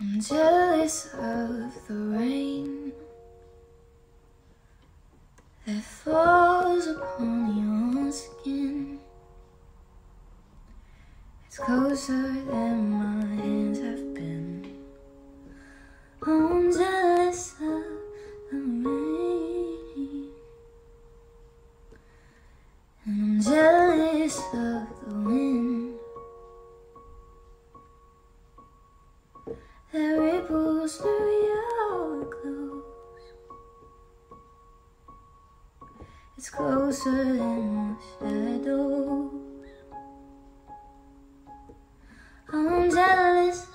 I'm jealous of the rain that falls upon your skin. It's closer than my hands have been. I'm jealous of the rain, and I'm jealous of the wind. That ripples through your clothes. It's closer than the shadows. I'm jealous